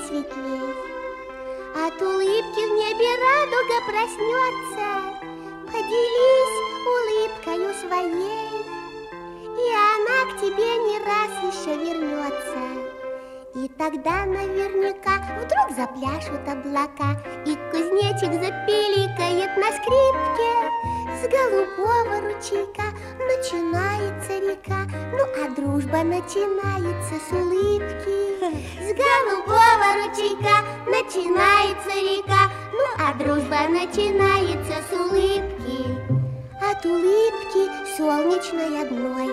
светлей. От улыбки в небе радуга проснется, Поделись улыбкою своей, И она к тебе не раз еще вернется. И тогда наверняка вдруг запляшут облака, И кузнечик запиликает на скрипке. С голубого ручейка начинается река, Ну а дружба начинается с улыбки. Ручейка начинается река, Ну а дружба начинается с улыбки. От улыбки солнечной одной